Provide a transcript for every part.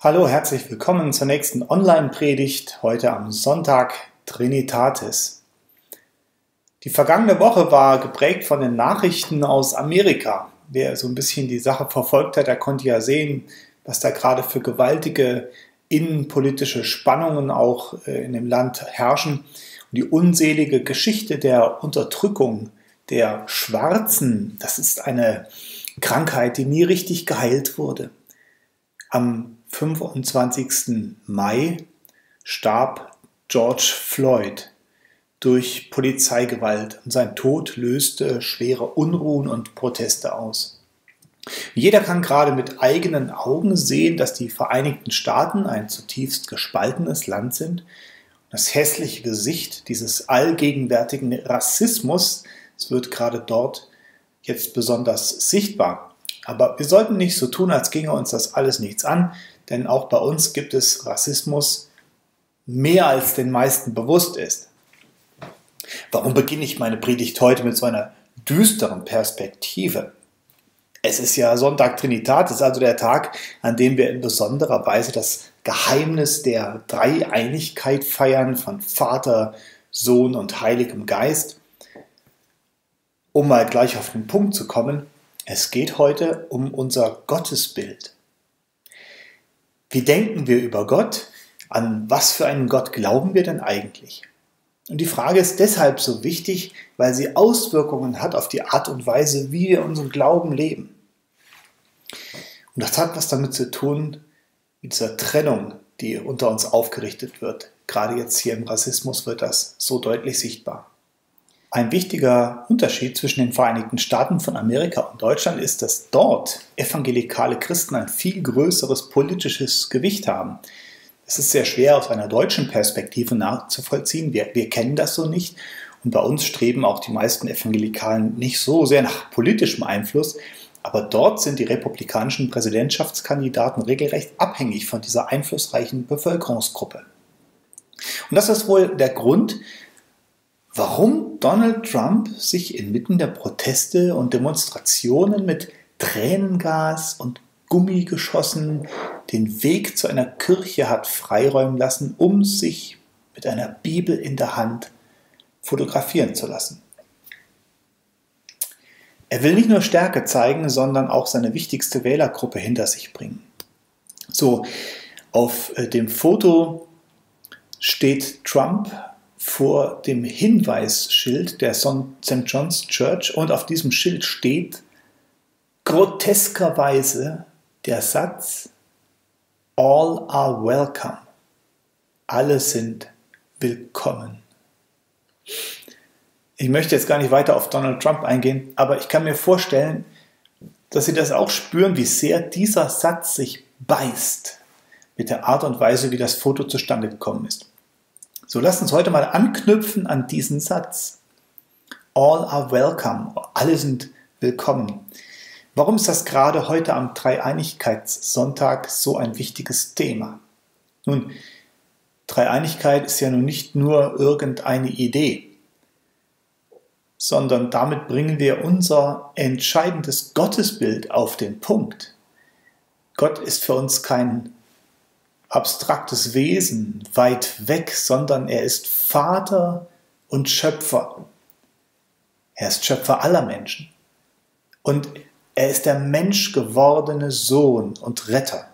Hallo, herzlich willkommen zur nächsten Online-Predigt heute am Sonntag Trinitatis. Die vergangene Woche war geprägt von den Nachrichten aus Amerika. Wer so ein bisschen die Sache verfolgt hat, der konnte ja sehen, was da gerade für gewaltige innenpolitische Spannungen auch äh, in dem Land herrschen. Und die unselige Geschichte der Unterdrückung der Schwarzen, das ist eine Krankheit, die nie richtig geheilt wurde. Am 25. Mai starb George Floyd durch Polizeigewalt und sein Tod löste schwere Unruhen und Proteste aus. Jeder kann gerade mit eigenen Augen sehen, dass die Vereinigten Staaten ein zutiefst gespaltenes Land sind. Das hässliche Gesicht dieses allgegenwärtigen Rassismus wird gerade dort jetzt besonders sichtbar. Aber wir sollten nicht so tun, als ginge uns das alles nichts an, denn auch bei uns gibt es Rassismus mehr als den meisten bewusst ist. Warum beginne ich meine Predigt heute mit so einer düsteren Perspektive? Es ist ja Sonntag Trinitatis, also der Tag, an dem wir in besonderer Weise das Geheimnis der Dreieinigkeit feiern von Vater, Sohn und Heiligem Geist. Um mal gleich auf den Punkt zu kommen, es geht heute um unser Gottesbild. Wie denken wir über Gott? An was für einen Gott glauben wir denn eigentlich? Und die Frage ist deshalb so wichtig, weil sie Auswirkungen hat auf die Art und Weise, wie wir unseren Glauben leben. Und das hat was damit zu tun, mit dieser Trennung, die unter uns aufgerichtet wird. Gerade jetzt hier im Rassismus wird das so deutlich sichtbar. Ein wichtiger Unterschied zwischen den Vereinigten Staaten von Amerika und Deutschland ist, dass dort evangelikale Christen ein viel größeres politisches Gewicht haben. Es ist sehr schwer aus einer deutschen Perspektive nachzuvollziehen. Wir, wir kennen das so nicht. Und bei uns streben auch die meisten Evangelikalen nicht so sehr nach politischem Einfluss. Aber dort sind die republikanischen Präsidentschaftskandidaten regelrecht abhängig von dieser einflussreichen Bevölkerungsgruppe. Und das ist wohl der Grund, warum Donald Trump sich inmitten der Proteste und Demonstrationen mit Tränengas und Gummigeschossen den Weg zu einer Kirche hat freiräumen lassen, um sich mit einer Bibel in der Hand fotografieren zu lassen. Er will nicht nur Stärke zeigen, sondern auch seine wichtigste Wählergruppe hinter sich bringen. So, auf äh, dem Foto steht Trump vor dem Hinweisschild der St. John's Church und auf diesem Schild steht groteskerweise der Satz All are welcome. Alle sind willkommen. Ich möchte jetzt gar nicht weiter auf Donald Trump eingehen, aber ich kann mir vorstellen, dass Sie das auch spüren, wie sehr dieser Satz sich beißt mit der Art und Weise, wie das Foto zustande gekommen ist. So lasst uns heute mal anknüpfen an diesen Satz. All are welcome. Alle sind willkommen. Warum ist das gerade heute am Dreieinigkeitssonntag so ein wichtiges Thema? Nun, Dreieinigkeit ist ja nun nicht nur irgendeine Idee, sondern damit bringen wir unser entscheidendes Gottesbild auf den Punkt. Gott ist für uns kein abstraktes Wesen weit weg, sondern er ist Vater und Schöpfer. Er ist Schöpfer aller Menschen. Und er ist der menschgewordene Sohn und Retter.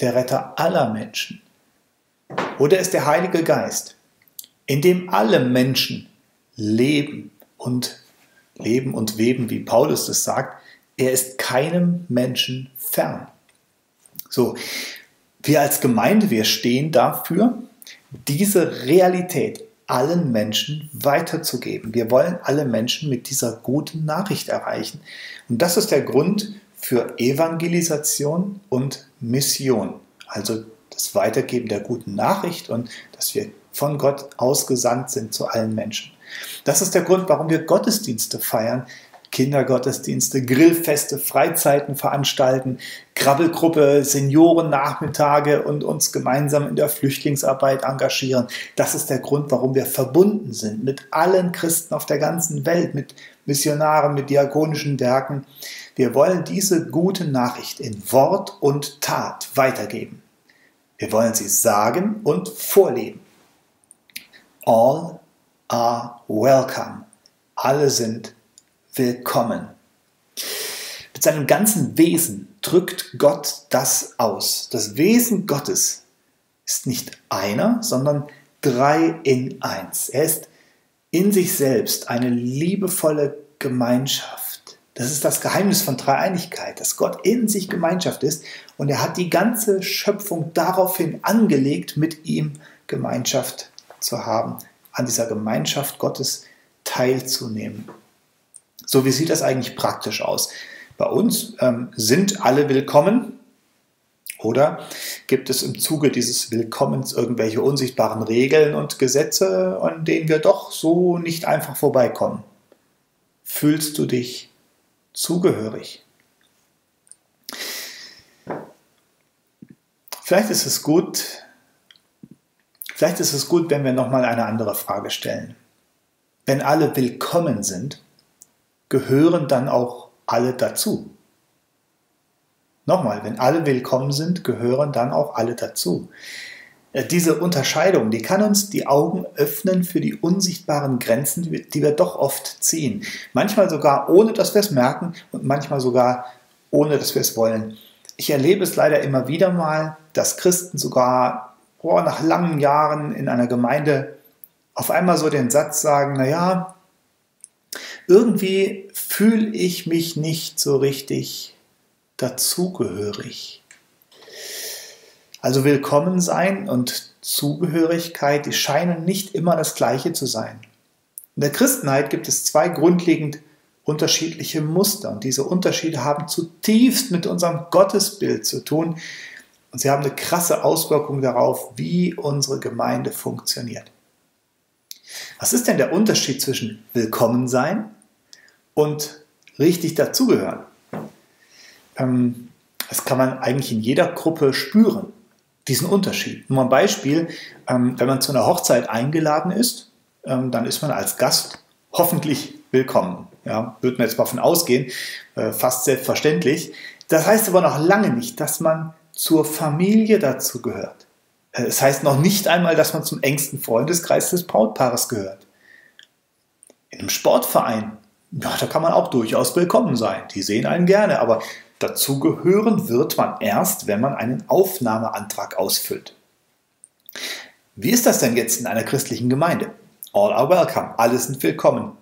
Der Retter aller Menschen. Oder er ist der Heilige Geist, in dem alle Menschen leben und leben und weben, wie Paulus es sagt. Er ist keinem Menschen fern. So, wir als Gemeinde, wir stehen dafür, diese Realität allen Menschen weiterzugeben. Wir wollen alle Menschen mit dieser guten Nachricht erreichen. Und das ist der Grund für Evangelisation und Mission. Also das Weitergeben der guten Nachricht und dass wir von Gott ausgesandt sind zu allen Menschen. Das ist der Grund, warum wir Gottesdienste feiern, Kindergottesdienste, Grillfeste, Freizeiten veranstalten, Krabbelgruppe, Seniorennachmittage und uns gemeinsam in der Flüchtlingsarbeit engagieren. Das ist der Grund, warum wir verbunden sind mit allen Christen auf der ganzen Welt, mit Missionaren, mit diakonischen Werken. Wir wollen diese gute Nachricht in Wort und Tat weitergeben. Wir wollen sie sagen und vorleben. All are welcome. Alle sind willkommen. Mit seinem ganzen Wesen drückt Gott das aus. Das Wesen Gottes ist nicht einer, sondern drei in eins. Er ist in sich selbst eine liebevolle Gemeinschaft. Das ist das Geheimnis von Dreieinigkeit, dass Gott in sich Gemeinschaft ist und er hat die ganze Schöpfung daraufhin angelegt, mit ihm Gemeinschaft zu haben, an dieser Gemeinschaft Gottes teilzunehmen. So, wie sieht das eigentlich praktisch aus? Bei uns ähm, sind alle willkommen, oder gibt es im Zuge dieses Willkommens irgendwelche unsichtbaren Regeln und Gesetze, an denen wir doch so nicht einfach vorbeikommen? Fühlst du dich zugehörig? Vielleicht ist es gut, vielleicht ist es gut, wenn wir nochmal eine andere Frage stellen. Wenn alle willkommen sind, gehören dann auch alle dazu? Nochmal, wenn alle willkommen sind, gehören dann auch alle dazu. Äh, diese Unterscheidung, die kann uns die Augen öffnen für die unsichtbaren Grenzen, die wir doch oft ziehen. Manchmal sogar ohne, dass wir es merken und manchmal sogar ohne, dass wir es wollen. Ich erlebe es leider immer wieder mal, dass Christen sogar oh, nach langen Jahren in einer Gemeinde auf einmal so den Satz sagen, naja, irgendwie fühle ich mich nicht so richtig dazugehörig. Also willkommen sein und Zugehörigkeit, die scheinen nicht immer das gleiche zu sein. In der Christenheit gibt es zwei grundlegend unterschiedliche Muster und diese Unterschiede haben zutiefst mit unserem Gottesbild zu tun und sie haben eine krasse Auswirkung darauf, wie unsere Gemeinde funktioniert. Was ist denn der Unterschied zwischen willkommen sein und richtig dazugehören? Ähm, das kann man eigentlich in jeder Gruppe spüren, diesen Unterschied. Nur ein Beispiel, ähm, wenn man zu einer Hochzeit eingeladen ist, ähm, dann ist man als Gast hoffentlich willkommen. Ja, würde man jetzt mal von ausgehen, äh, fast selbstverständlich. Das heißt aber noch lange nicht, dass man zur Familie dazu gehört. Äh, es das heißt noch nicht einmal, dass man zum engsten Freundeskreis des Brautpaares gehört. In einem Sportverein, ja, da kann man auch durchaus willkommen sein. Die sehen einen gerne, aber Dazugehören wird man erst, wenn man einen Aufnahmeantrag ausfüllt. Wie ist das denn jetzt in einer christlichen Gemeinde? All are welcome, alle sind willkommen.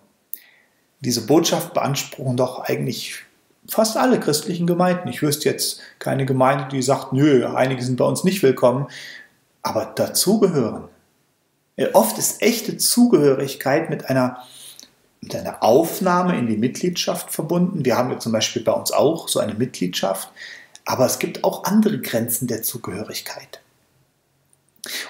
Diese Botschaft beanspruchen doch eigentlich fast alle christlichen Gemeinden. Ich wüsste jetzt keine Gemeinde, die sagt, nö, einige sind bei uns nicht willkommen, aber dazugehören. Oft ist echte Zugehörigkeit mit einer mit einer Aufnahme in die Mitgliedschaft verbunden. Wir haben ja zum Beispiel bei uns auch so eine Mitgliedschaft, aber es gibt auch andere Grenzen der Zugehörigkeit.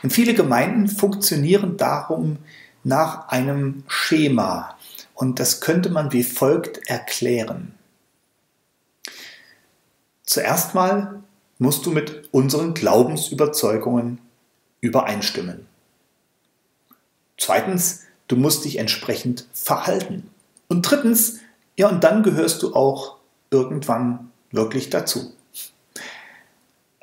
Und viele Gemeinden funktionieren darum nach einem Schema. Und das könnte man wie folgt erklären. Zuerst mal musst du mit unseren Glaubensüberzeugungen übereinstimmen. Zweitens Du musst dich entsprechend verhalten. Und drittens, ja, und dann gehörst du auch irgendwann wirklich dazu.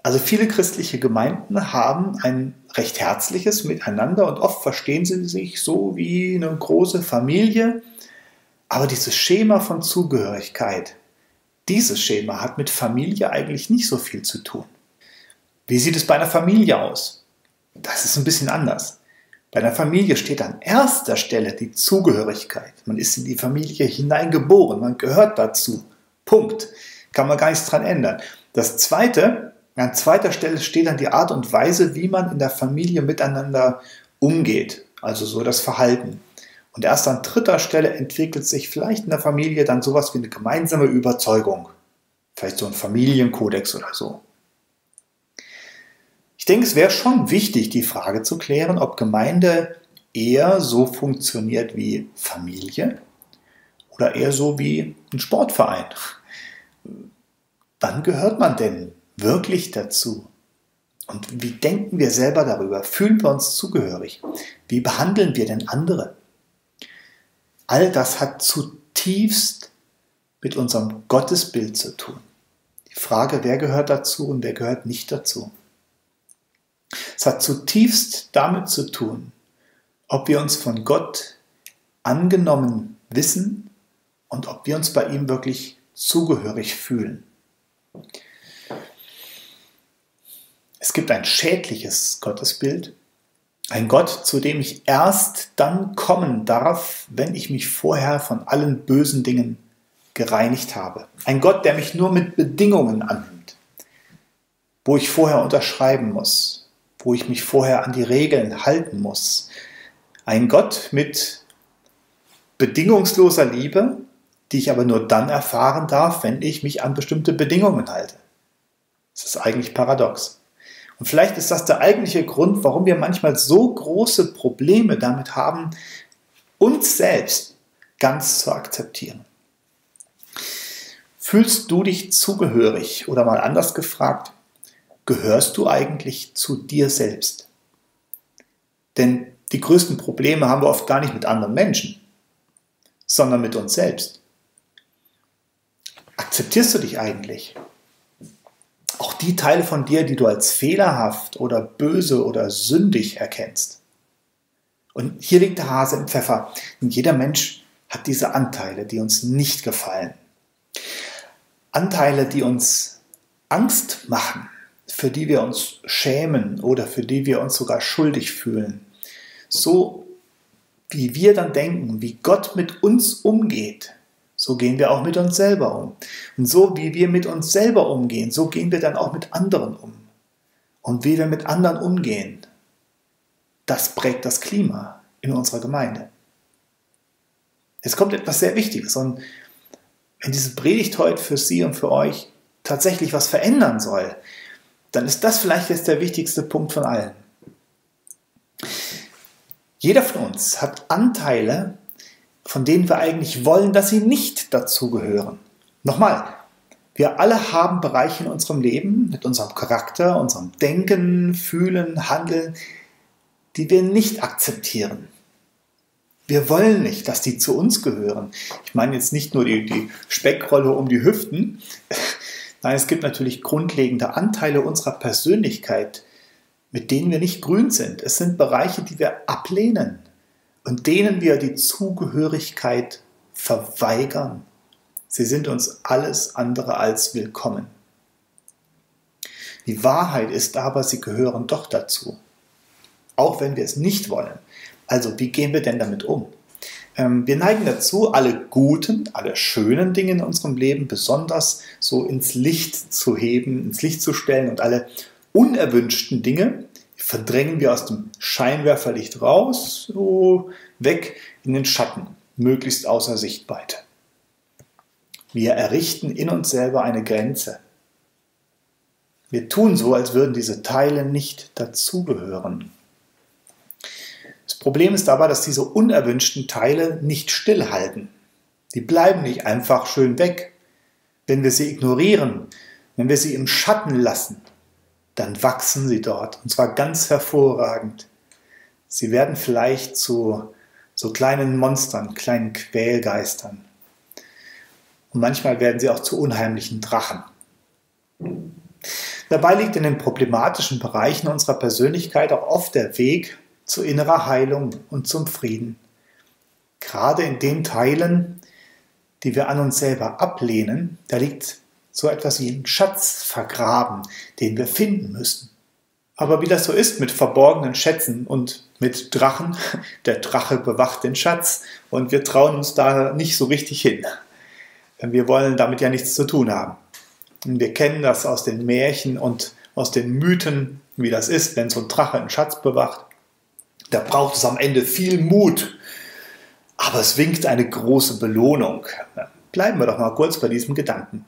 Also viele christliche Gemeinden haben ein recht herzliches Miteinander und oft verstehen sie sich so wie eine große Familie. Aber dieses Schema von Zugehörigkeit, dieses Schema hat mit Familie eigentlich nicht so viel zu tun. Wie sieht es bei einer Familie aus? Das ist ein bisschen anders. Bei einer Familie steht an erster Stelle die Zugehörigkeit. Man ist in die Familie hineingeboren, man gehört dazu. Punkt. Kann man gar nichts dran ändern. Das zweite, an zweiter Stelle steht dann die Art und Weise, wie man in der Familie miteinander umgeht. Also so das Verhalten. Und erst an dritter Stelle entwickelt sich vielleicht in der Familie dann sowas wie eine gemeinsame Überzeugung. Vielleicht so ein Familienkodex oder so. Ich denke, es wäre schon wichtig, die Frage zu klären, ob Gemeinde eher so funktioniert wie Familie oder eher so wie ein Sportverein. Wann gehört man denn wirklich dazu? Und wie denken wir selber darüber? Fühlen wir uns zugehörig? Wie behandeln wir denn andere? All das hat zutiefst mit unserem Gottesbild zu tun. Die Frage, wer gehört dazu und wer gehört nicht dazu. Es hat zutiefst damit zu tun, ob wir uns von Gott angenommen wissen und ob wir uns bei ihm wirklich zugehörig fühlen. Es gibt ein schädliches Gottesbild, ein Gott, zu dem ich erst dann kommen darf, wenn ich mich vorher von allen bösen Dingen gereinigt habe. Ein Gott, der mich nur mit Bedingungen annimmt, wo ich vorher unterschreiben muss, wo ich mich vorher an die Regeln halten muss. Ein Gott mit bedingungsloser Liebe, die ich aber nur dann erfahren darf, wenn ich mich an bestimmte Bedingungen halte. Das ist eigentlich paradox. Und vielleicht ist das der eigentliche Grund, warum wir manchmal so große Probleme damit haben, uns selbst ganz zu akzeptieren. Fühlst du dich zugehörig oder mal anders gefragt, gehörst du eigentlich zu dir selbst? Denn die größten Probleme haben wir oft gar nicht mit anderen Menschen, sondern mit uns selbst. Akzeptierst du dich eigentlich? Auch die Teile von dir, die du als fehlerhaft oder böse oder sündig erkennst. Und hier liegt der Hase im Pfeffer. Und jeder Mensch hat diese Anteile, die uns nicht gefallen. Anteile, die uns Angst machen, für die wir uns schämen oder für die wir uns sogar schuldig fühlen. So wie wir dann denken, wie Gott mit uns umgeht, so gehen wir auch mit uns selber um. Und so wie wir mit uns selber umgehen, so gehen wir dann auch mit anderen um. Und wie wir mit anderen umgehen, das prägt das Klima in unserer Gemeinde. Es kommt etwas sehr Wichtiges. Und wenn diese Predigt heute für Sie und für euch tatsächlich was verändern soll, dann ist das vielleicht jetzt der wichtigste Punkt von allen. Jeder von uns hat Anteile, von denen wir eigentlich wollen, dass sie nicht dazugehören. Nochmal, wir alle haben Bereiche in unserem Leben, mit unserem Charakter, unserem Denken, Fühlen, Handeln, die wir nicht akzeptieren. Wir wollen nicht, dass die zu uns gehören. Ich meine jetzt nicht nur die, die Speckrolle um die Hüften. Nein, es gibt natürlich grundlegende Anteile unserer Persönlichkeit, mit denen wir nicht grün sind. Es sind Bereiche, die wir ablehnen und denen wir die Zugehörigkeit verweigern. Sie sind uns alles andere als willkommen. Die Wahrheit ist aber, sie gehören doch dazu, auch wenn wir es nicht wollen. Also wie gehen wir denn damit um? Ähm, wir neigen dazu, alle guten, alle schönen Dinge in unserem Leben besonders so ins Licht zu heben, ins Licht zu stellen und alle unerwünschten Dinge, verdrängen wir aus dem Scheinwerferlicht raus, so weg in den Schatten, möglichst außer Sichtweite. Wir errichten in uns selber eine Grenze. Wir tun so, als würden diese Teile nicht dazugehören. Problem ist aber, dass diese unerwünschten Teile nicht stillhalten. Die bleiben nicht einfach schön weg. Wenn wir sie ignorieren, wenn wir sie im Schatten lassen, dann wachsen sie dort und zwar ganz hervorragend. Sie werden vielleicht zu so kleinen Monstern, kleinen Quälgeistern. Und manchmal werden sie auch zu unheimlichen Drachen. Dabei liegt in den problematischen Bereichen unserer Persönlichkeit auch oft der Weg zu innerer Heilung und zum Frieden. Gerade in den Teilen, die wir an uns selber ablehnen, da liegt so etwas wie ein Schatz vergraben, den wir finden müssen. Aber wie das so ist mit verborgenen Schätzen und mit Drachen, der Drache bewacht den Schatz und wir trauen uns da nicht so richtig hin. Denn wir wollen damit ja nichts zu tun haben. Wir kennen das aus den Märchen und aus den Mythen, wie das ist, wenn so ein Drache einen Schatz bewacht. Da braucht es am Ende viel Mut, aber es winkt eine große Belohnung. Bleiben wir doch mal kurz bei diesem Gedanken.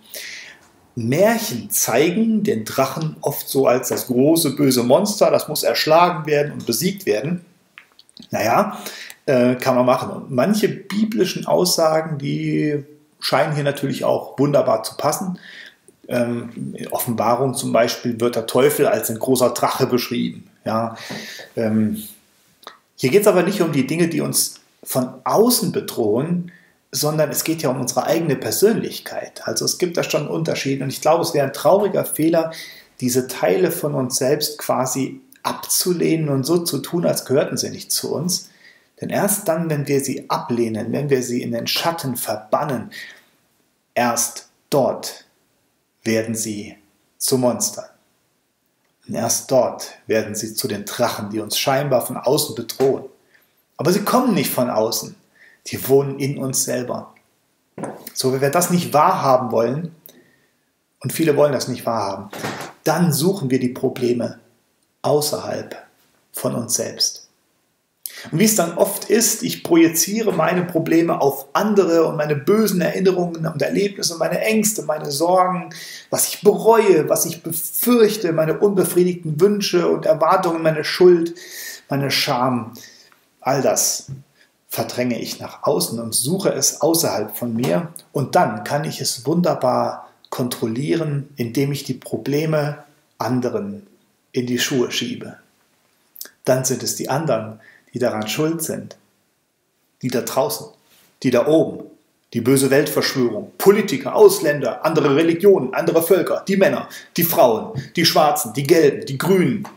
Märchen zeigen den Drachen oft so als das große böse Monster, das muss erschlagen werden und besiegt werden. Naja, äh, kann man machen. Und manche biblischen Aussagen, die scheinen hier natürlich auch wunderbar zu passen. Ähm, in Offenbarung zum Beispiel wird der Teufel als ein großer Drache beschrieben. Ja, ähm, hier geht es aber nicht um die Dinge, die uns von außen bedrohen, sondern es geht ja um unsere eigene Persönlichkeit. Also es gibt da schon Unterschiede und ich glaube, es wäre ein trauriger Fehler, diese Teile von uns selbst quasi abzulehnen und so zu tun, als gehörten sie nicht zu uns. Denn erst dann, wenn wir sie ablehnen, wenn wir sie in den Schatten verbannen, erst dort werden sie zu Monstern. Und erst dort werden sie zu den Drachen, die uns scheinbar von außen bedrohen. Aber sie kommen nicht von außen, die wohnen in uns selber. So, wenn wir das nicht wahrhaben wollen, und viele wollen das nicht wahrhaben, dann suchen wir die Probleme außerhalb von uns selbst. Und wie es dann oft ist, ich projiziere meine Probleme auf andere und meine bösen Erinnerungen und Erlebnisse, meine Ängste, meine Sorgen, was ich bereue, was ich befürchte, meine unbefriedigten Wünsche und Erwartungen, meine Schuld, meine Scham, all das verdränge ich nach außen und suche es außerhalb von mir und dann kann ich es wunderbar kontrollieren, indem ich die Probleme anderen in die Schuhe schiebe. Dann sind es die anderen, die daran schuld sind. Die da draußen, die da oben, die böse Weltverschwörung, Politiker, Ausländer, andere Religionen, andere Völker, die Männer, die Frauen, die Schwarzen, die Gelben, die Grünen.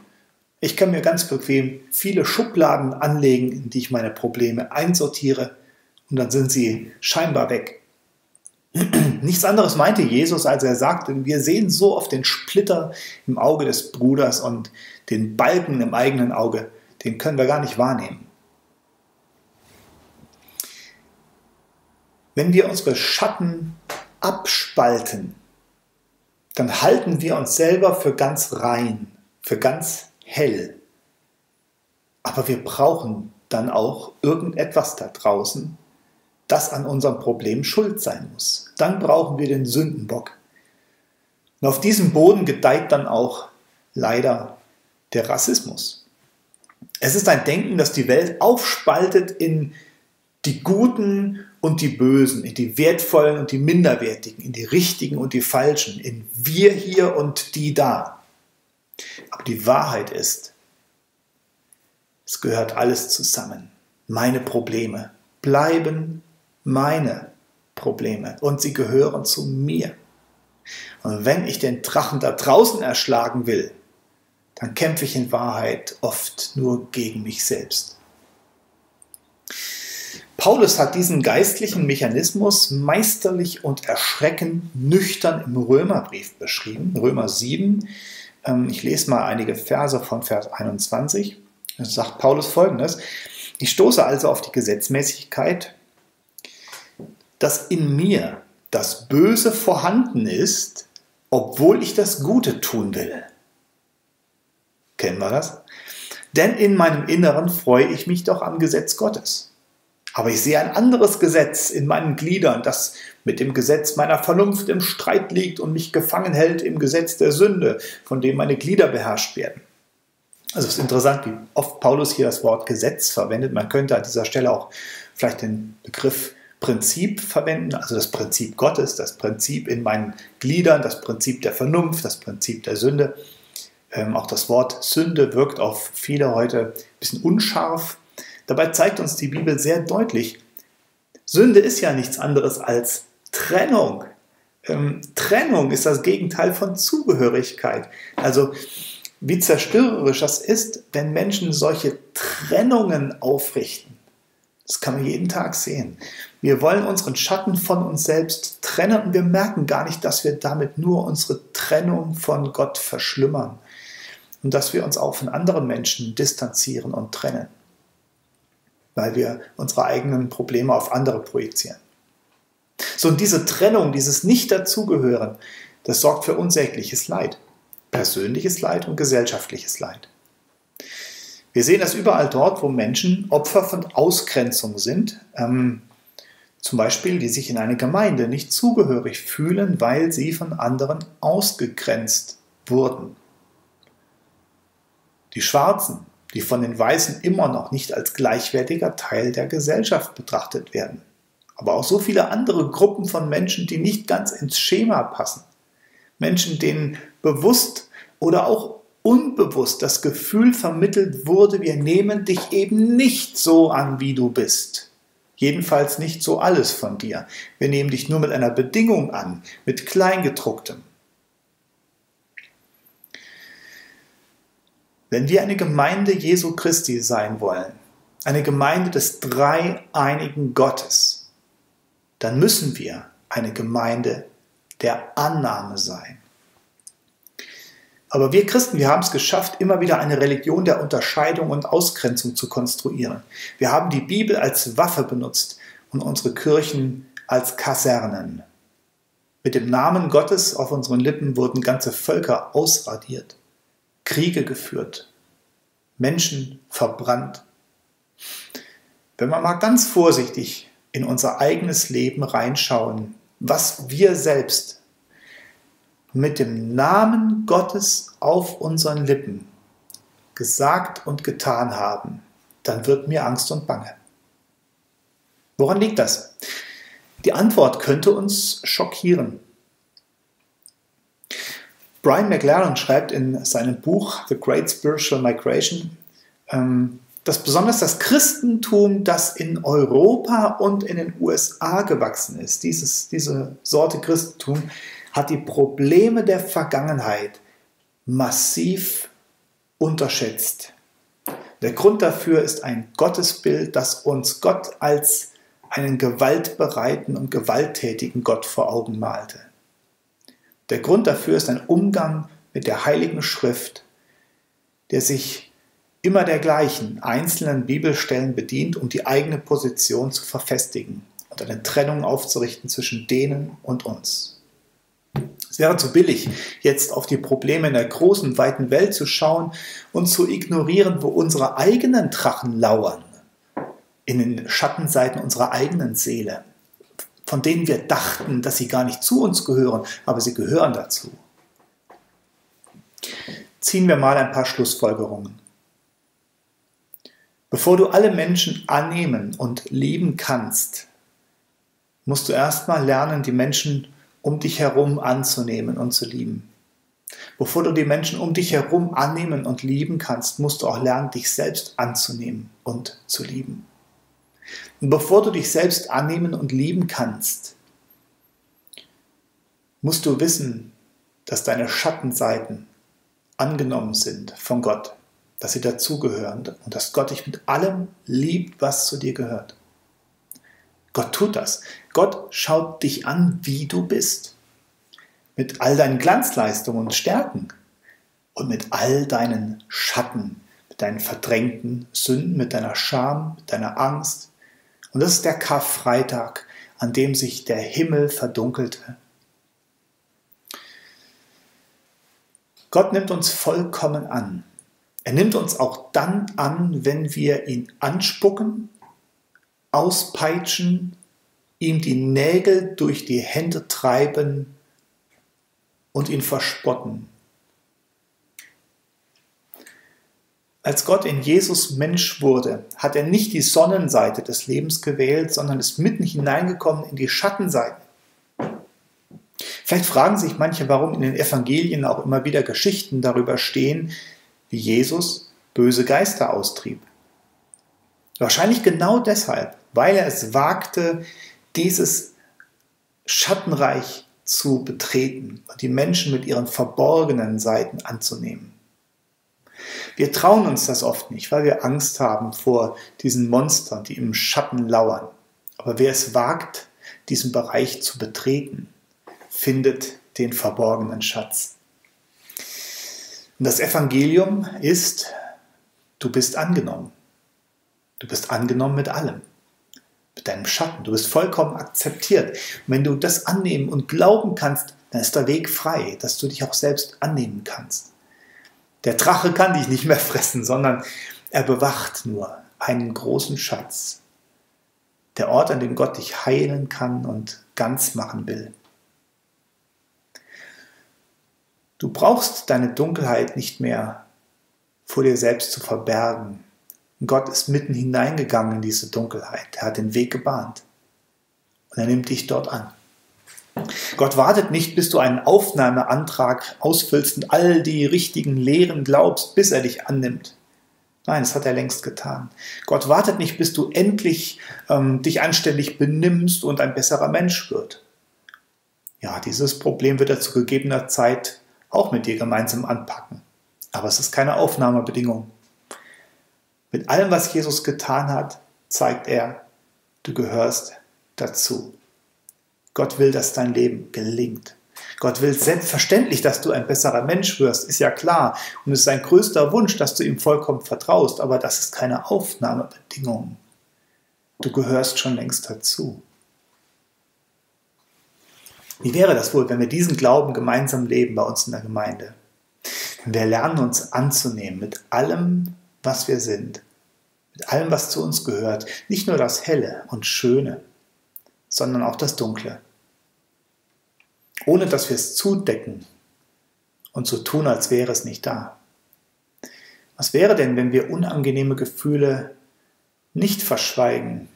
Ich kann mir ganz bequem viele Schubladen anlegen, in die ich meine Probleme einsortiere und dann sind sie scheinbar weg. Nichts anderes meinte Jesus, als er sagte, wir sehen so oft den Splitter im Auge des Bruders und den Balken im eigenen Auge, den können wir gar nicht wahrnehmen. Wenn wir unsere Schatten abspalten, dann halten wir uns selber für ganz rein, für ganz hell. Aber wir brauchen dann auch irgendetwas da draußen, das an unserem Problem schuld sein muss. Dann brauchen wir den Sündenbock. Und auf diesem Boden gedeiht dann auch leider der Rassismus. Es ist ein Denken, das die Welt aufspaltet in die Guten und die Bösen, in die Wertvollen und die Minderwertigen, in die Richtigen und die Falschen, in wir hier und die da. Aber die Wahrheit ist, es gehört alles zusammen. Meine Probleme bleiben meine Probleme und sie gehören zu mir. Und wenn ich den Drachen da draußen erschlagen will, dann kämpfe ich in Wahrheit oft nur gegen mich selbst. Paulus hat diesen geistlichen Mechanismus meisterlich und erschreckend nüchtern im Römerbrief beschrieben, Römer 7. Ähm, ich lese mal einige Verse von Vers 21. Da sagt Paulus folgendes: Ich stoße also auf die Gesetzmäßigkeit, dass in mir das Böse vorhanden ist, obwohl ich das Gute tun will. Kennen wir das? Denn in meinem Inneren freue ich mich doch am Gesetz Gottes. Aber ich sehe ein anderes Gesetz in meinen Gliedern, das mit dem Gesetz meiner Vernunft im Streit liegt und mich gefangen hält im Gesetz der Sünde, von dem meine Glieder beherrscht werden. Also es ist interessant, wie oft Paulus hier das Wort Gesetz verwendet. Man könnte an dieser Stelle auch vielleicht den Begriff Prinzip verwenden, also das Prinzip Gottes, das Prinzip in meinen Gliedern, das Prinzip der Vernunft, das Prinzip der Sünde. Ähm, auch das Wort Sünde wirkt auf viele heute ein bisschen unscharf. Dabei zeigt uns die Bibel sehr deutlich, Sünde ist ja nichts anderes als Trennung. Ähm, Trennung ist das Gegenteil von Zugehörigkeit. Also wie zerstörerisch das ist, wenn Menschen solche Trennungen aufrichten. Das kann man jeden Tag sehen. Wir wollen unseren Schatten von uns selbst trennen und wir merken gar nicht, dass wir damit nur unsere Trennung von Gott verschlimmern und dass wir uns auch von anderen Menschen distanzieren und trennen, weil wir unsere eigenen Probleme auf andere projizieren. So, und diese Trennung, dieses Nicht-Dazugehören, das sorgt für unsägliches Leid. Persönliches Leid und gesellschaftliches Leid. Wir sehen das überall dort, wo Menschen Opfer von Ausgrenzung sind. Ähm, zum Beispiel, die sich in eine Gemeinde nicht zugehörig fühlen, weil sie von anderen ausgegrenzt wurden. Die Schwarzen, die von den Weißen immer noch nicht als gleichwertiger Teil der Gesellschaft betrachtet werden. Aber auch so viele andere Gruppen von Menschen, die nicht ganz ins Schema passen. Menschen, denen bewusst oder auch unbewusst das Gefühl vermittelt wurde, wir nehmen dich eben nicht so an, wie du bist. Jedenfalls nicht so alles von dir. Wir nehmen dich nur mit einer Bedingung an, mit Kleingedrucktem. Wenn wir eine Gemeinde Jesu Christi sein wollen, eine Gemeinde des dreieinigen Gottes, dann müssen wir eine Gemeinde der Annahme sein. Aber wir Christen, wir haben es geschafft, immer wieder eine Religion der Unterscheidung und Ausgrenzung zu konstruieren. Wir haben die Bibel als Waffe benutzt und unsere Kirchen als Kasernen. Mit dem Namen Gottes auf unseren Lippen wurden ganze Völker ausradiert. Kriege geführt, Menschen verbrannt. Wenn wir mal ganz vorsichtig in unser eigenes Leben reinschauen, was wir selbst mit dem Namen Gottes auf unseren Lippen gesagt und getan haben, dann wird mir Angst und Bange. Woran liegt das? Die Antwort könnte uns schockieren. Brian McLaren schreibt in seinem Buch The Great Spiritual Migration, ähm, dass besonders das Christentum, das in Europa und in den USA gewachsen ist, dieses, diese Sorte Christentum, hat die Probleme der Vergangenheit massiv unterschätzt. Der Grund dafür ist ein Gottesbild, das uns Gott als einen gewaltbereiten und gewalttätigen Gott vor Augen malte. Der Grund dafür ist ein Umgang mit der Heiligen Schrift, der sich immer der gleichen einzelnen Bibelstellen bedient, um die eigene Position zu verfestigen und eine Trennung aufzurichten zwischen denen und uns. Es wäre zu billig, jetzt auf die Probleme in der großen, weiten Welt zu schauen und zu ignorieren, wo unsere eigenen Drachen lauern, in den Schattenseiten unserer eigenen Seele von denen wir dachten, dass sie gar nicht zu uns gehören, aber sie gehören dazu. Ziehen wir mal ein paar Schlussfolgerungen. Bevor du alle Menschen annehmen und lieben kannst, musst du erstmal lernen, die Menschen um dich herum anzunehmen und zu lieben. Bevor du die Menschen um dich herum annehmen und lieben kannst, musst du auch lernen, dich selbst anzunehmen und zu lieben. Und bevor du dich selbst annehmen und lieben kannst, musst du wissen, dass deine Schattenseiten angenommen sind von Gott, dass sie dazugehören und dass Gott dich mit allem liebt, was zu dir gehört. Gott tut das. Gott schaut dich an, wie du bist. Mit all deinen Glanzleistungen und Stärken und mit all deinen Schatten, mit deinen verdrängten Sünden, mit deiner Scham, mit deiner Angst, und das ist der Karfreitag, an dem sich der Himmel verdunkelte. Gott nimmt uns vollkommen an. Er nimmt uns auch dann an, wenn wir ihn anspucken, auspeitschen, ihm die Nägel durch die Hände treiben und ihn verspotten. Als Gott in Jesus Mensch wurde, hat er nicht die Sonnenseite des Lebens gewählt, sondern ist mitten hineingekommen in die Schattenseiten. Vielleicht fragen sich manche, warum in den Evangelien auch immer wieder Geschichten darüber stehen, wie Jesus böse Geister austrieb. Wahrscheinlich genau deshalb, weil er es wagte, dieses Schattenreich zu betreten und die Menschen mit ihren verborgenen Seiten anzunehmen. Wir trauen uns das oft nicht, weil wir Angst haben vor diesen Monstern, die im Schatten lauern. Aber wer es wagt, diesen Bereich zu betreten, findet den verborgenen Schatz. Und das Evangelium ist, du bist angenommen. Du bist angenommen mit allem. Mit deinem Schatten. Du bist vollkommen akzeptiert. Und wenn du das annehmen und glauben kannst, dann ist der Weg frei, dass du dich auch selbst annehmen kannst. Der Drache kann dich nicht mehr fressen, sondern er bewacht nur einen großen Schatz. Der Ort, an dem Gott dich heilen kann und ganz machen will. Du brauchst deine Dunkelheit nicht mehr vor dir selbst zu verbergen. Gott ist mitten hineingegangen in diese Dunkelheit. Er hat den Weg gebahnt. Und er nimmt dich dort an. Gott wartet nicht, bis du einen Aufnahmeantrag ausfüllst und all die richtigen Lehren glaubst, bis er dich annimmt. Nein, das hat er längst getan. Gott wartet nicht, bis du endlich ähm, dich anständig benimmst und ein besserer Mensch wird. Ja, dieses Problem wird er zu gegebener Zeit auch mit dir gemeinsam anpacken. Aber es ist keine Aufnahmebedingung. Mit allem, was Jesus getan hat, zeigt er, du gehörst dazu. Gott will, dass dein Leben gelingt. Gott will selbstverständlich, dass du ein besserer Mensch wirst, ist ja klar. Und es ist sein größter Wunsch, dass du ihm vollkommen vertraust. Aber das ist keine Aufnahmebedingung. Du gehörst schon längst dazu. Wie wäre das wohl, wenn wir diesen Glauben gemeinsam leben bei uns in der Gemeinde? Wir lernen, uns anzunehmen mit allem, was wir sind, mit allem, was zu uns gehört, nicht nur das Helle und Schöne, sondern auch das Dunkle ohne dass wir es zudecken und so tun, als wäre es nicht da. Was wäre denn, wenn wir unangenehme Gefühle nicht verschweigen?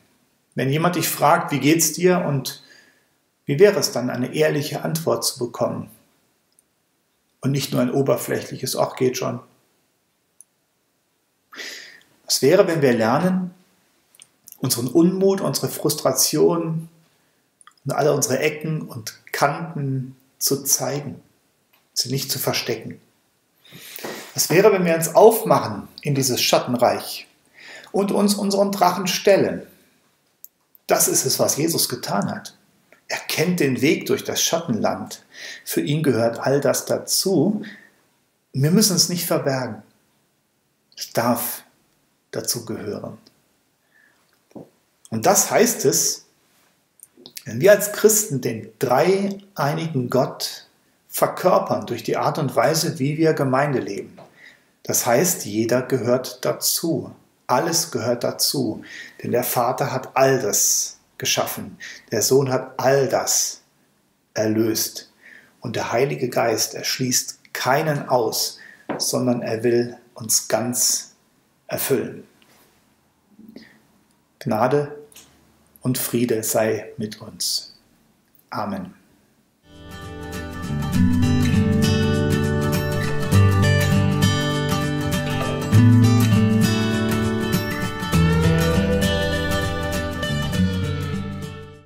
Wenn jemand dich fragt, wie geht's dir und wie wäre es dann, eine ehrliche Antwort zu bekommen? Und nicht nur ein oberflächliches, ach geht schon. Was wäre, wenn wir lernen, unseren Unmut, unsere Frustration und alle unsere Ecken und Kanten zu zeigen, sie nicht zu verstecken. Was wäre, wenn wir uns aufmachen in dieses Schattenreich und uns unseren Drachen stellen? Das ist es, was Jesus getan hat. Er kennt den Weg durch das Schattenland. Für ihn gehört all das dazu. Wir müssen es nicht verbergen. Es darf dazu gehören. Und das heißt es, wenn wir als Christen den dreieinigen Gott verkörpern durch die Art und Weise, wie wir Gemeinde leben, das heißt, jeder gehört dazu. Alles gehört dazu. Denn der Vater hat all das geschaffen. Der Sohn hat all das erlöst. Und der Heilige Geist erschließt keinen aus, sondern er will uns ganz erfüllen. Gnade und Friede sei mit uns. Amen.